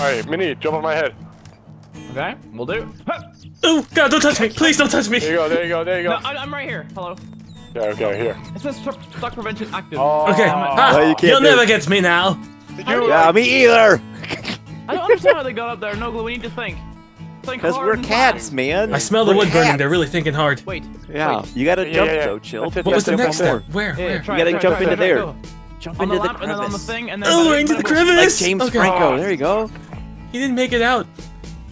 Alright, Mini, jump on my head. Okay, we'll do. Huh. Oh God! Don't touch me! Please don't touch me! There you go, there you go, there you go. I, I'm right here. Hello. Okay, okay, here. It says st- stock prevention active. Oh. Okay. Ah, Well, you can't you'll never get me now. Did you, Yeah, me either. I don't understand how they got up there. No, we need to think. Think Because we're cats, fast. man. I smell the We're wood burning. They're really thinking hard. Wait. Yeah, Wait. you gotta Yeah, jump yeah, yeah. though, chill. What was the next on step? board. Where? Yeah, Where? try You gotta try jump try into try it, there. go. Jump On the into the lamp and then on the crevice. thing and then. Oh, we're into the it was- Like. James Okay. Franco. There you go. He didn't make it out.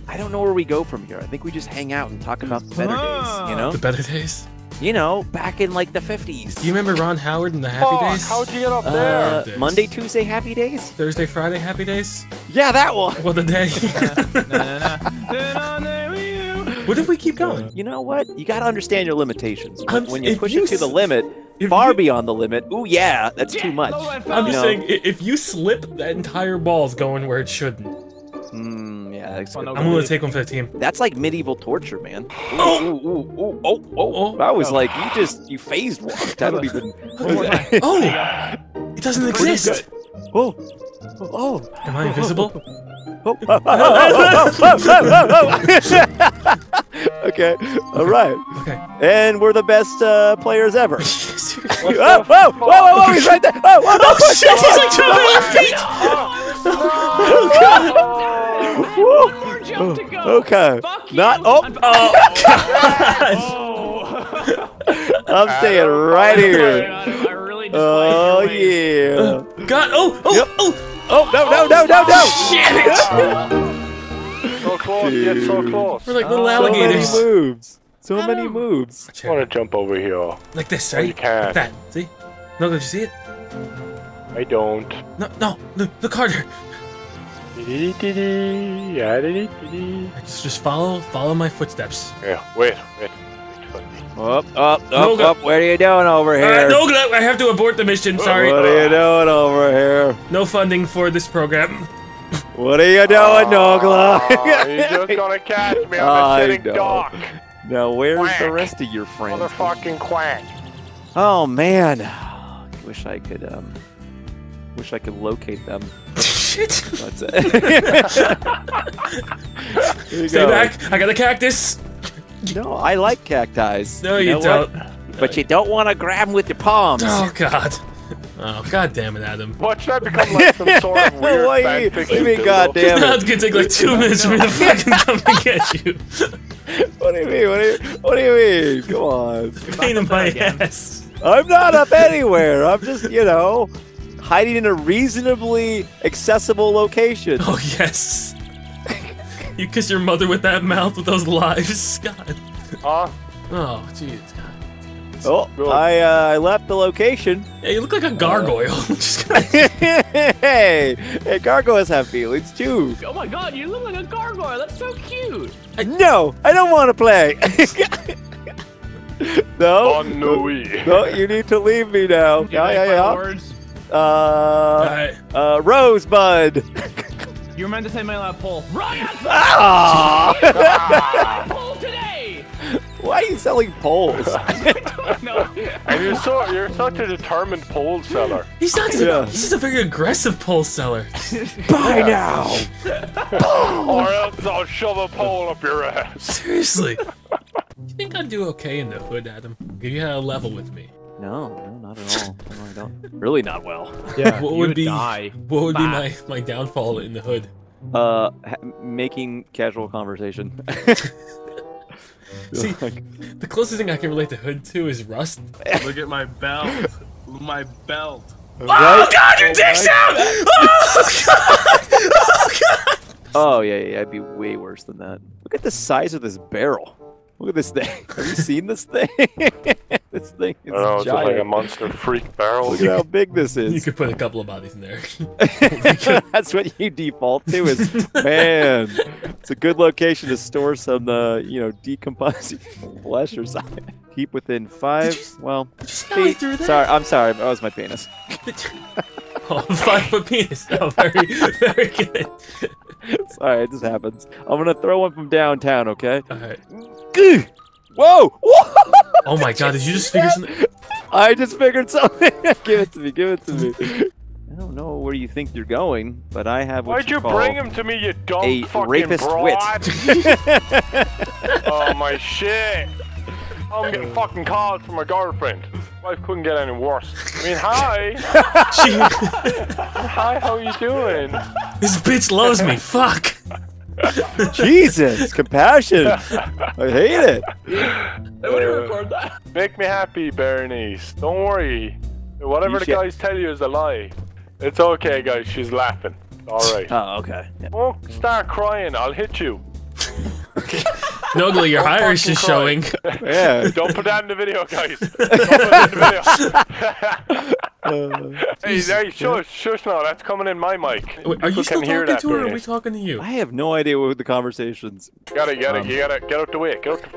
I don't know where we go from here. I think we just hang out and talk about the better days. You know, The better days. you know, back in like the 50s. Do you remember Ron Howard and the Happy Fuck, Days? how'd you get up Uh, there? Days. Monday, Tuesday, happy days. Thursday, Friday, Happy Days. Yeah, that one. What the day. What if we keep going? You know what? You gotta understand your limitations. When, I'm- when you push you it to the limit, if far you- beyond the limit. Ooh, yeah, that's Yeah, too much. I I'm just know. saying, if you slip, that entire ball's going where it shouldn't. Mm, yeah, that's, good. I'm gonna take one for the team. that's like medieval torture, man. Ooh, Oh! ooh, ooh, ooh, oh, oh, Oh. That was like you just you phased walked. I don't even. One more time. Oh! It doesn't exist! oh, oh, Am I invisible? oh, oh, oh, oh, oh, oh, oh, oh. okay, all right, Okay. and we're the best uh, players ever. Seriously? Oh, whoa, whoa, whoa, whoa, he's right there. Oh, whoa, Oh oh shit, he's like two of my feet! One more jump to go. Okay, Fuck not. you. Oh, I'm- Oh, Oh. I'm staying right Sorry, here. Adam, I really despise Oh your ways. yeah. God! Oh! Oh! Yep. Oh! Oh no no no no no! Shit! So close, get so Dude. close. We're like little Oh. So many alligators. moves. So many moves. I want to jump over here. Like this, Oh, right? you can. Like that. See? No, did you see it? I don't. No, no, look, look harder. Yeah, Just, just follow, follow my footsteps. wait, wait. wait. Up, up, up, go- up. What are you doing over Uh, here? no, no, I have to abort the mission. Sorry, What are you doing over here? no funding for this program. What are you doing, Oh, Nogla? you're just gonna catch me. I'm I a sitting know. duck. now, where's the rest of your friends? Motherfucking quack. Oh man, wish I could. Um, wish I could locate them. Shit. That's it. Stay go. back. I got a cactus. No, I like cacti. No, you, know don't. what? But you uh, don't want to grab them with your palms. Oh God. Oh God damn it, Adam. Watch that become like some sort of weird What do fan you- fiction. what do you mean, dildo. goddamn now it's gonna take like two minutes for me to fucking come and get you. What do you mean? What do you, what do you mean? Come on. Pain in my again. ass. I'm not up anywhere. I'm just, you know, hiding in a reasonably accessible location. Oh yes. You kiss your mother with that mouth with those lives. God. Huh? Oh jeez. God. Oh, I uh, I left the location. Yeah, you look like a gargoyle. Just kinda- hey, hey, gargoyles have feelings too. Oh my god, you look like a gargoyle. That's so cute. No, I don't want to play. no, Ennui. no, you need to leave me now. You Yeah, yeah, yeah. words? Uh, uh, Rosebud. You were meant to say my lap pole. Run outside! Ah! Pole today! Why are you selling poles? no. And you're so you're such a determined pole seller. He's not. Yeah. He's just a very aggressive pole seller. Buy now. or else I'll shove a pole up your ass. Seriously. you think I'd do okay in the hood, Adam? If you had a level with me. No, no, not at all. No, I don't. Really not well. Yeah, What would would be die. what would be my, my downfall in the hood? Uh, ha- making casual conversation. See, the closest thing I can relate to hood to is rust. Look at my belt. My belt. Oh God, your dick's out! Oh God! Oh God! Oh yeah, yeah, I'd be way worse than that. Look at the size of this barrel. Look at this thing. Have you seen this thing? this thing is I don't know, it's like a monster freak barrel. Look at how big this is. You is. could put a couple of bodies in there. That's what you default to. Is man, it's a good location to store some, uh, you know, decomposing flesh or something. Keep within five. Well, Just not feet. through. Sorry, I'm sorry. That was my penis. Oh, five foot penis. Oh, very, very good. Sorry, it just happens. I'm gonna throw one from downtown. Okay. All right. Gah! Whoa! Whoa! Oh my God, did you just figure something? I just figured something. give it to me. Give it to me. I don't know where you think you're going, but I have what Why'd you call bring him to me, you dumb a fucking rapist broad? wit. oh my shit. I'm getting fucking calls from my girlfriend. Life couldn't get any worse. I mean, hi. hi, how are you doing? This bitch loves me. Fuck. Jesus, compassion. I hate it. Hey, when you record that? Make me happy, Bernice. Don't worry. Whatever You the should- guys tell you is a lie. It's okay, guys. She's laughing. All right. Oh, okay. Yeah. Don't start crying. I'll hit you. Nogla, your Don't Irish is cry. showing. Yeah. Don't put that in the video, guys. Don't put that in the video. hey, hey, shush, shush now. That's coming in my mic. Wait, are you still can hear talking that, to her or are we talking to you? I have no idea what the conversations. Gotta, you gotta, Um, you gotta get out the way. Get out the.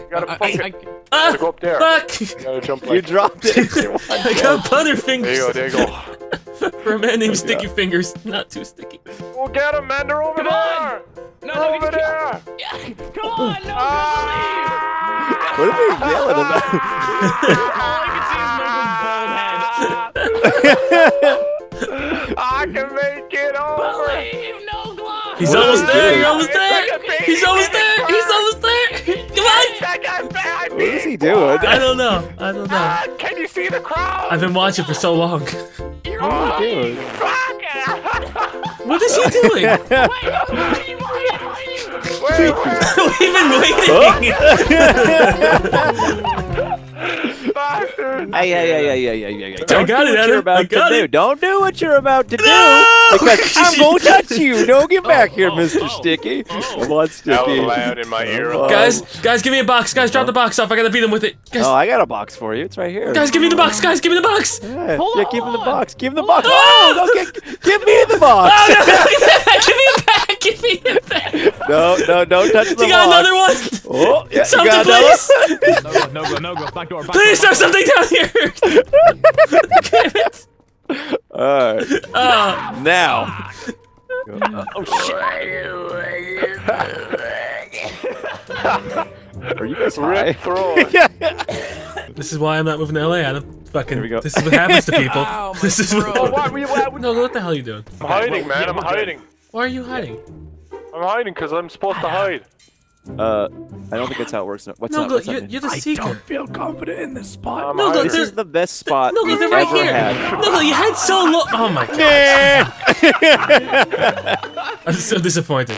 You gotta I- fucking. I, you Ah, gotta go up there. fuck! You gotta jump You dropped it. I got There butterfingers you go. There you go. for a man named Sticky Fingers. Not too sticky. We'll get him, man. They're over Come there. on. no, They're no, over there. Yeah, Come on, no, Ah! What are they yelling about? All I can see is Nogla's bald head. I can make it over. Believe Nogla! He's What almost there. this? You're almost there. He's almost there. He's almost there. Come on. What is he doing? I don't know. I don't know. Ah, Can you see the crowd? I've been watching for so long. You're What all is he doing? Fuck What is he doing? Wait, wait, wait, wait. Wait, wait, We've been waiting. bastard. Hey, hey, hey, hey, hey, hey, hey, hey. I Don't got do it, what Adam. you're about I got to do. it. Don't do what you're about to do. No! Because I'm going to touch you. Don't get back here, oh, Mr. Oh, oh, Sticky. oh. Come on, That Sticky. was loud in my ear. Oh. guys, guys, give me a box. Guys, drop the box off. I gotta beat him with it. Guys, Oh, I got a box for you. It's right here. guys, give me the box. Guys, give me the box. Yeah, Hold yeah on, give him the box. Give him the box. on. Oh, no, give, give me the box. Oh, give me it back. Give me it back. No, no, don't touch the You got box. another one? Oh, yeah, you Something, got another please. No go, no go. Back door, back Please door. throw something down here. Damn it. All right, Uh, now. Oh shit! Are you guys high? Rip this is why I'm not moving to LA, Adam. Fucking, Here we go. this is what happens to people. Ow, my this is throat. Oh, what. what? We, what? No, what the hell are you doing? I'm hiding, man. yeah, I'm hiding. Why are you hiding? I'm hiding because I'm supposed to hide. Uh, I don't think that's how it works. No, What's No, that? go, What's you're, that? you're the seeker. feel confident in this spot. I'm No. This there- is the best spot No, we've they're right ever here. had. No, no, you had so long. Oh my god. I'm so disappointed.